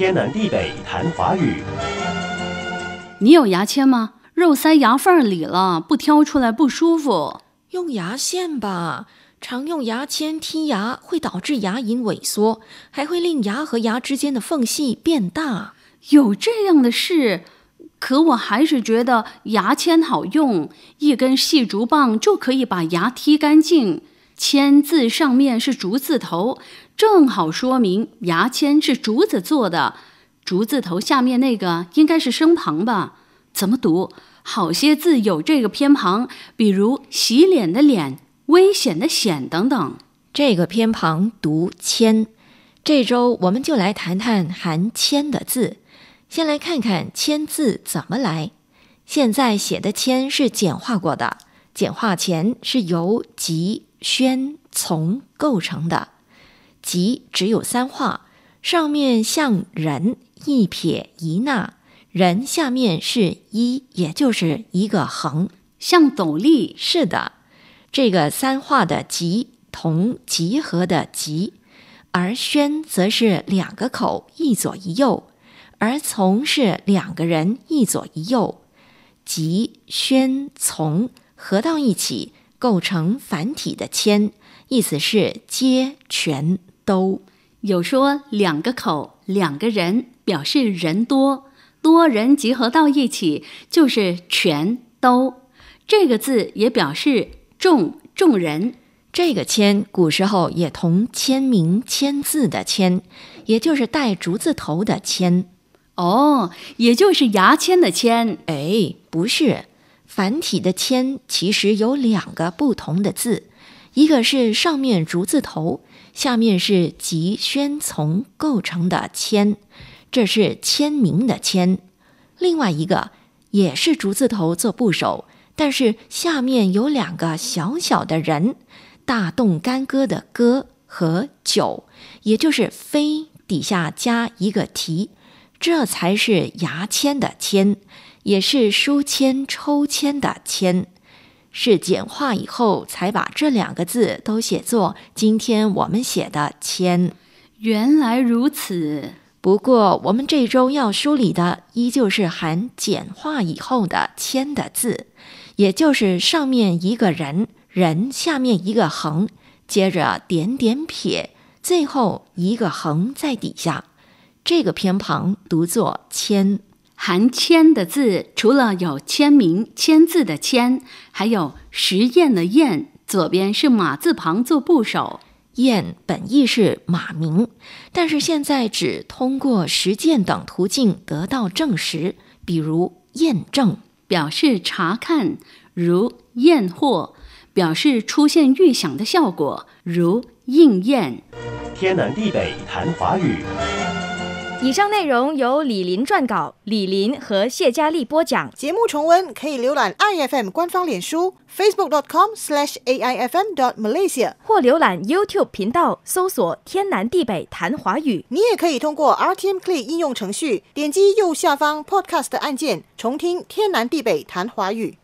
天南地北谈华语。你有牙签吗？肉塞牙缝里了，不挑出来不舒服。用牙线吧，常用牙签剔牙会导致牙龈萎缩，还会令牙和牙之间的缝隙变大。有这样的事？可我还是觉得牙签好用，一根细竹棒就可以把牙剔干净。签字上面是竹字头，正好说明牙签是竹子做的。竹字头下面那个应该是声旁吧？怎么读？好些字有这个偏旁，比如洗脸的脸、危险的险等等。这个偏旁读签。这周我们就来谈谈含签的字。先来看看“签”字怎么来。现在写的“签”是简化过的，简化前是由“吉”“宣”“从”构成的。“即”只有三画，上面像人，一撇一捺，人下面是一，也就是一个横，像斗笠。是的，这个三画的“集”同集合的“集”，而“宣”则是两个口，一左一右。而从是两个人一左一右，吉、宣、从合到一起构成繁体的谦，意思是皆、全、都。有说两个口、两个人表示人多，多人集合到一起就是全都。这个字也表示众众人。这个签古时候也同签名签字的签，也就是带竹字头的签。哦，也就是牙签的签。哎，不是，繁体的签其实有两个不同的字，一个是上面竹字头，下面是吉宣从构成的签，这是签名的签；另外一个也是竹字头做部首，但是下面有两个小小的人，大动干戈的戈和九，也就是飞底下加一个提。这才是牙签的签，也是书签、抽签的签，是简化以后才把这两个字都写作今天我们写的签。原来如此。不过我们这周要梳理的依旧是含简化以后的签的字，也就是上面一个人，人下面一个横，接着点点撇，最后一个横在底下。这个偏旁读作“签”，含“签”的字，除了有签名、签字的“签”，还有实验的“验”。左边是马字旁做部首，“验”本意是马名，但是现在只通过实践等途径得到证实，比如验证，表示查看；如验货，表示出现预想的效果，如应验。天南地北谈华语。以上内容由李林撰稿，李林和谢佳丽播讲。节目重温可以浏览 iFM 官方脸书 facebook com aifm dot malaysia 或浏览 YouTube 频道搜索“天南地北谈华语”。你也可以通过 RTM Play 应用程序，点击右下方 Podcast 按键，重听“天南地北谈华语”。